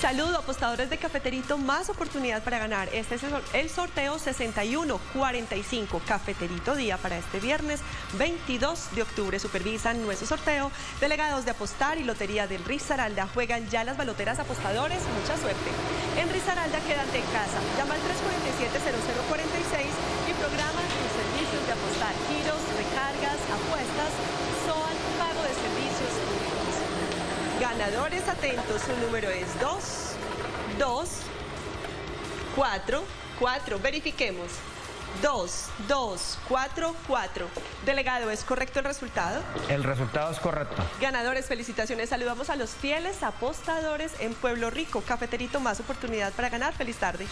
Saludo, apostadores de Cafeterito, más oportunidad para ganar. Este es el sorteo 6145, Cafeterito Día para este viernes 22 de octubre. Supervisan nuestro sorteo delegados de apostar y Lotería del Risaralda. Juegan ya las baloteras apostadores, mucha suerte. En Risaralda quédate en casa. Llama al 347-0046 y programa Ganadores atentos, su número es 2, 2, 4, 4. Verifiquemos. 2, 2, 4, 4. Delegado, ¿es correcto el resultado? El resultado es correcto. Ganadores, felicitaciones. Saludamos a los fieles apostadores en Pueblo Rico. Cafeterito, más oportunidad para ganar. Feliz tarde.